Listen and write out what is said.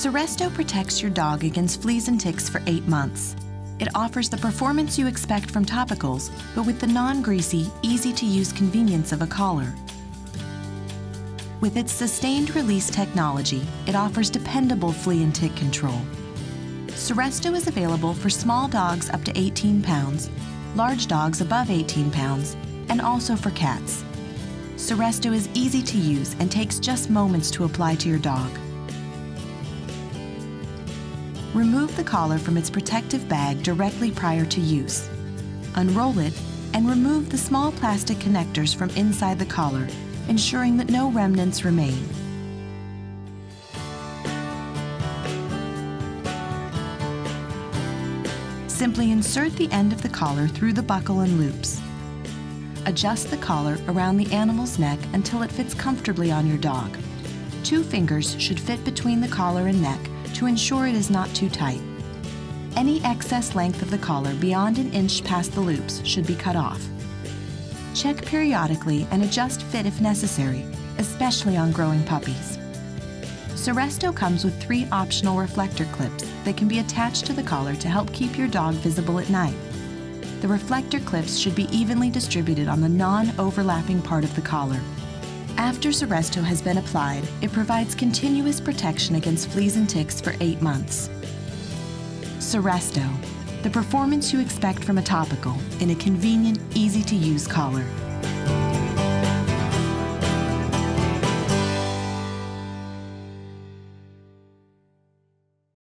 Seresto protects your dog against fleas and ticks for eight months. It offers the performance you expect from topicals, but with the non-greasy, easy-to-use convenience of a collar. With its sustained release technology, it offers dependable flea and tick control. Seresto is available for small dogs up to 18 pounds, large dogs above 18 pounds, and also for cats. Seresto is easy to use and takes just moments to apply to your dog. Remove the collar from its protective bag directly prior to use. Unroll it and remove the small plastic connectors from inside the collar, ensuring that no remnants remain. Simply insert the end of the collar through the buckle and loops. Adjust the collar around the animal's neck until it fits comfortably on your dog. Two fingers should fit between the collar and neck to ensure it is not too tight. Any excess length of the collar beyond an inch past the loops should be cut off. Check periodically and adjust fit if necessary, especially on growing puppies. Seresto comes with three optional reflector clips that can be attached to the collar to help keep your dog visible at night. The reflector clips should be evenly distributed on the non-overlapping part of the collar. After Seresto has been applied, it provides continuous protection against fleas and ticks for eight months. Seresto, the performance you expect from a topical in a convenient, easy-to-use collar.